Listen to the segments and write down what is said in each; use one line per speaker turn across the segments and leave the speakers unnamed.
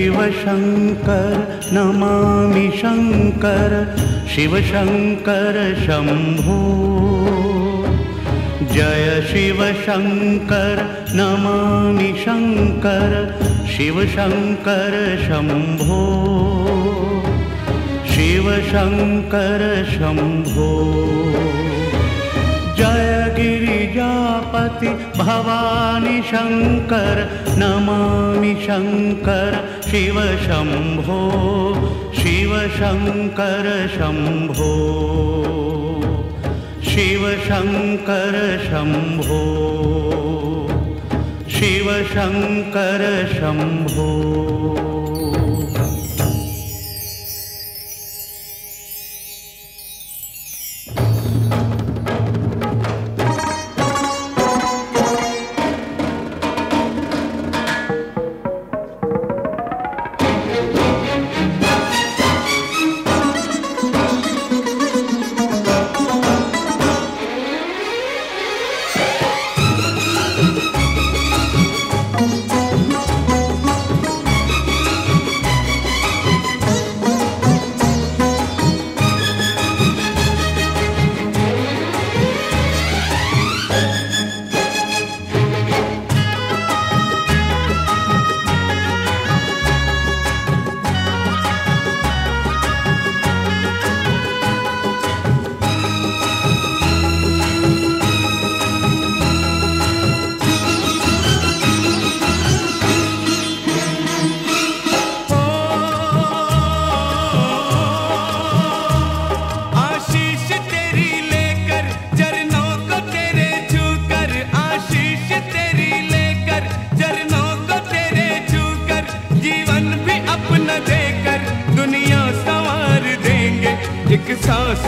शिवशङ्कर नमामि शङ्कर शिवशङ्कर शम्भो। जय शिवशङ्कर नमामि शङ्कर शिवशङ्कर शम्भो। शिवशङ्कर शम्भो। जय गिरिजापति भवानि शङ्कर नमामि शङ्कर शिव शम्भो शिव शङ्कर शम्भो शिव शङ्कर शम्भो शिव शङ्कर शम्भो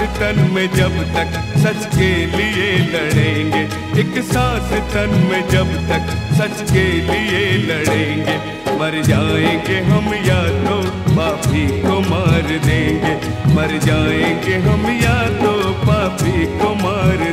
तन में जब तक सच के लिए लड़ेंगे। एक सांस तन में जब तक सच के लिए लड़ेंगे। मर जाएँगे हम या तो पापी को मार देंगे। मर जाएँगे हम या तो पापी को मार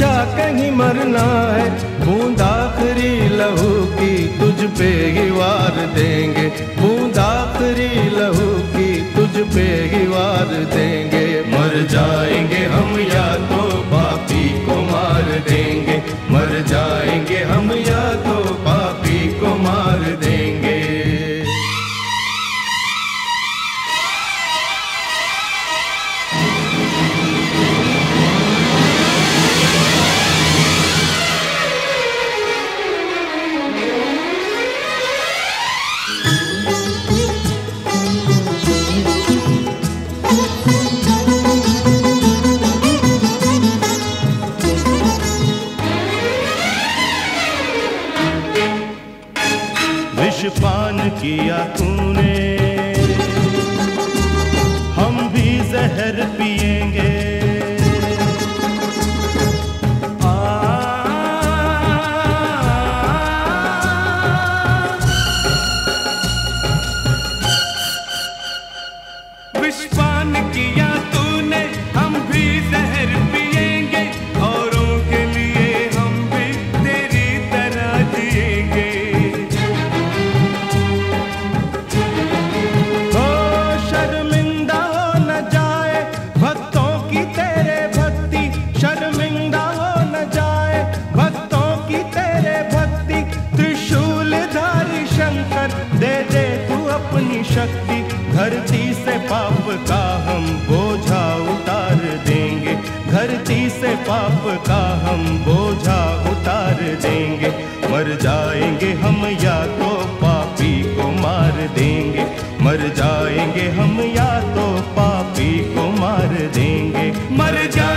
अच्छा कहीं मरना है बूंदाखरी लहू की तुझ पे ही वार देंगे। बूंद आखिरी लहू की तुझ पे ही वार देंगे। मर जाएँगे हम या तो पापी को मार देंगे। मर जाएँगे हम या पाप का
हम
बोझा उतार देंगे। धरती से पाप का हम
बोझा उतार देंगे। मर जाएँगे हम या तो पापी को मार देंगे। मर जाएँगे हम या तो पापी को मार देंगे। मर जा